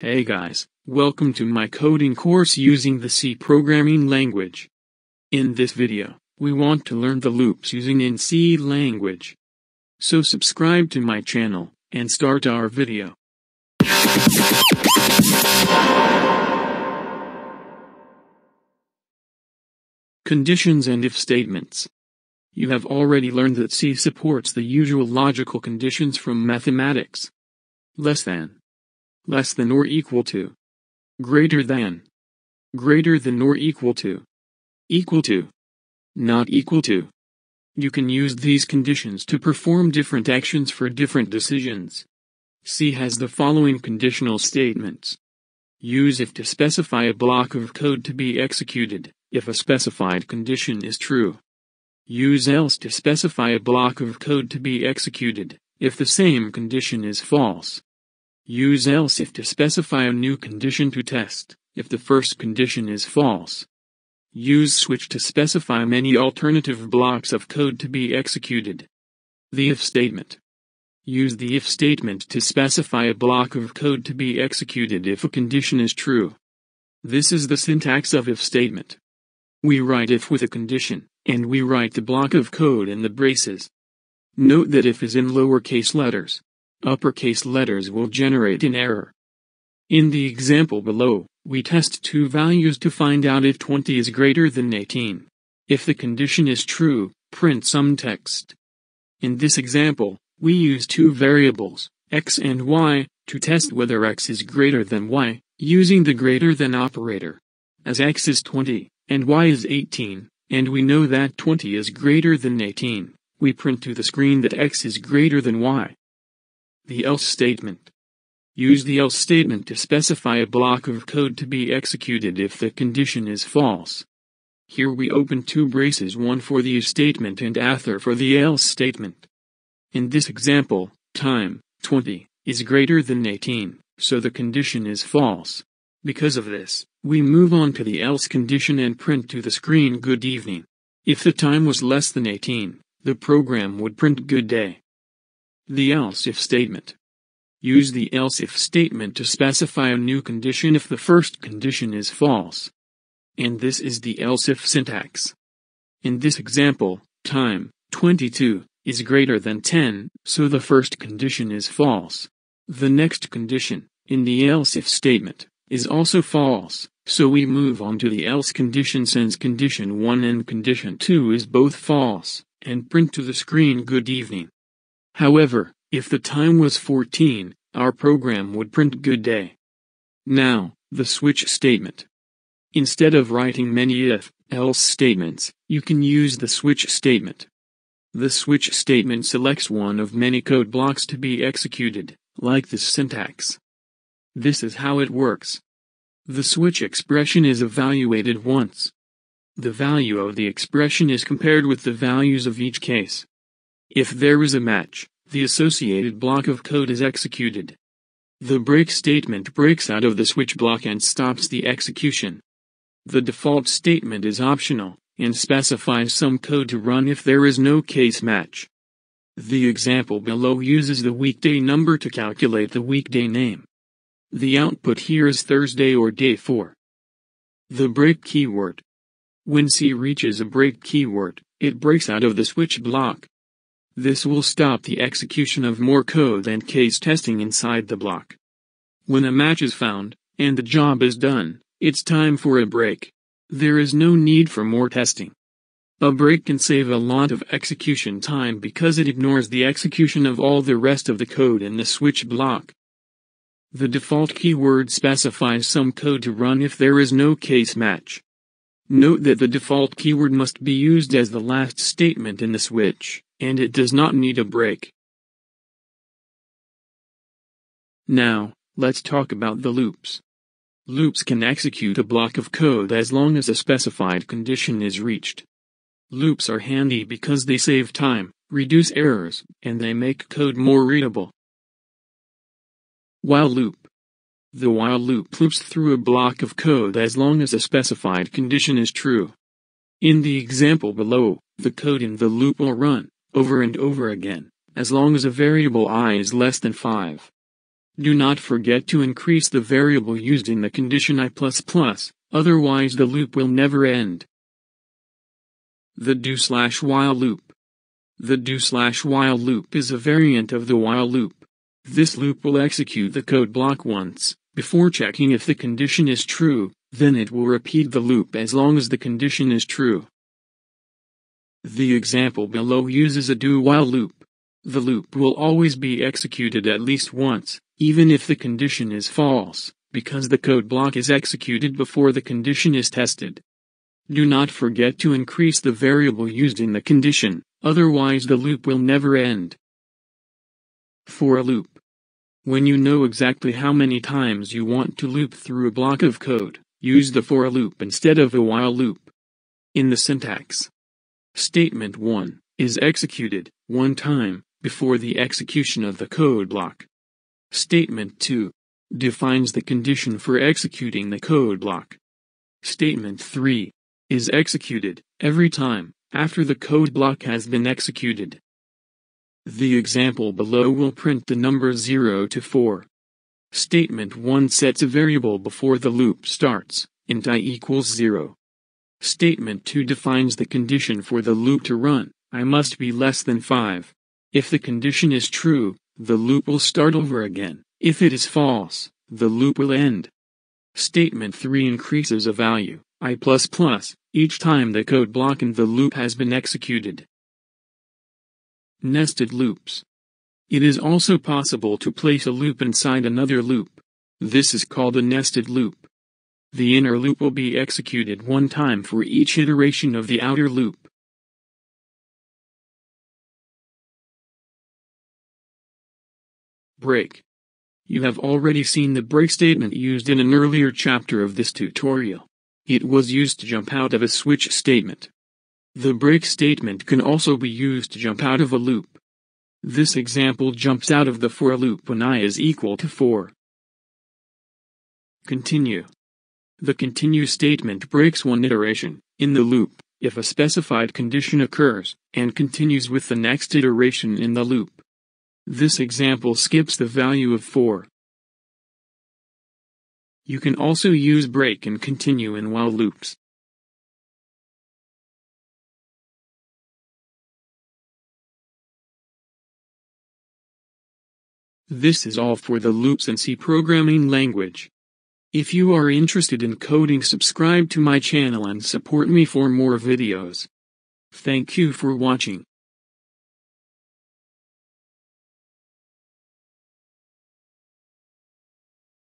Hey guys, welcome to my coding course using the C programming language. In this video, we want to learn the loops using in C language. So subscribe to my channel, and start our video. Conditions and if statements. You have already learned that C supports the usual logical conditions from mathematics. Less than. Less than or equal to. Greater than. Greater than or equal to. Equal to. Not equal to. You can use these conditions to perform different actions for different decisions. C has the following conditional statements. Use if to specify a block of code to be executed, if a specified condition is true. Use else to specify a block of code to be executed, if the same condition is false. Use else if to specify a new condition to test, if the first condition is false. Use switch to specify many alternative blocks of code to be executed. The if statement. Use the if statement to specify a block of code to be executed if a condition is true. This is the syntax of if statement. We write if with a condition, and we write the block of code in the braces. Note that if is in lowercase letters. Uppercase letters will generate an error. In the example below, we test two values to find out if 20 is greater than 18. If the condition is true, print some text. In this example, we use two variables, x and y, to test whether x is greater than y, using the greater than operator. As x is 20, and y is 18, and we know that 20 is greater than 18, we print to the screen that x is greater than y. The else statement. Use the else statement to specify a block of code to be executed if the condition is false. Here we open two braces one for the if statement and other for the else statement. In this example, time, 20, is greater than 18, so the condition is false. Because of this, we move on to the else condition and print to the screen good evening. If the time was less than 18, the program would print good day. The else if statement. Use the else if statement to specify a new condition if the first condition is false. And this is the else if syntax. In this example, time, 22, is greater than 10, so the first condition is false. The next condition, in the else if statement, is also false, so we move on to the else condition since condition 1 and condition 2 is both false, and print to the screen good evening. However, if the time was 14, our program would print good day. Now, the switch statement. Instead of writing many if, else statements, you can use the switch statement. The switch statement selects one of many code blocks to be executed, like this syntax. This is how it works. The switch expression is evaluated once. The value of the expression is compared with the values of each case. If there is a match, the associated block of code is executed. The break statement breaks out of the switch block and stops the execution. The default statement is optional, and specifies some code to run if there is no case match. The example below uses the weekday number to calculate the weekday name. The output here is Thursday or day 4. The break keyword. When C reaches a break keyword, it breaks out of the switch block. This will stop the execution of more code and case testing inside the block. When a match is found, and the job is done, it's time for a break. There is no need for more testing. A break can save a lot of execution time because it ignores the execution of all the rest of the code in the switch block. The default keyword specifies some code to run if there is no case match. Note that the default keyword must be used as the last statement in the switch and it does not need a break. Now, let's talk about the loops. Loops can execute a block of code as long as a specified condition is reached. Loops are handy because they save time, reduce errors, and they make code more readable. While loop. The while loop loops through a block of code as long as a specified condition is true. In the example below, the code in the loop will run over and over again, as long as a variable i is less than 5. Do not forget to increase the variable used in the condition i++, otherwise the loop will never end. The do slash while loop. The do slash while loop is a variant of the while loop. This loop will execute the code block once, before checking if the condition is true, then it will repeat the loop as long as the condition is true. The example below uses a do-while loop. The loop will always be executed at least once, even if the condition is false, because the code block is executed before the condition is tested. Do not forget to increase the variable used in the condition, otherwise the loop will never end. For a loop. When you know exactly how many times you want to loop through a block of code, use the for loop instead of a while loop. In the syntax, statement 1 is executed one time before the execution of the code block. Statement 2 defines the condition for executing the code block. Statement 3 is executed every time after the code block has been executed. The example below will print the numbers 0 to 4. Statement 1 sets a variable before the loop starts, int i equals 0. Statement 2 defines the condition for the loop to run, i must be less than 5. If the condition is true, the loop will start over again. If it is false, the loop will end. Statement 3 increases a value, i++, each time the code block in the loop has been executed. Nested loops. It is also possible to place a loop inside another loop. This is called a nested loop. The inner loop will be executed one time for each iteration of the outer loop. Break. You have already seen the break statement used in an earlier chapter of this tutorial. It was used to jump out of a switch statement. The break statement can also be used to jump out of a loop. This example jumps out of the for loop when i is equal to 4. Continue. The continue statement breaks one iteration in the loop if a specified condition occurs and continues with the next iteration in the loop. This example skips the value of 4. You can also use break and continue in while loops. This is all for the loops in C programming language. If you are interested in coding subscribe to my channel and support me for more videos. Thank you for watching.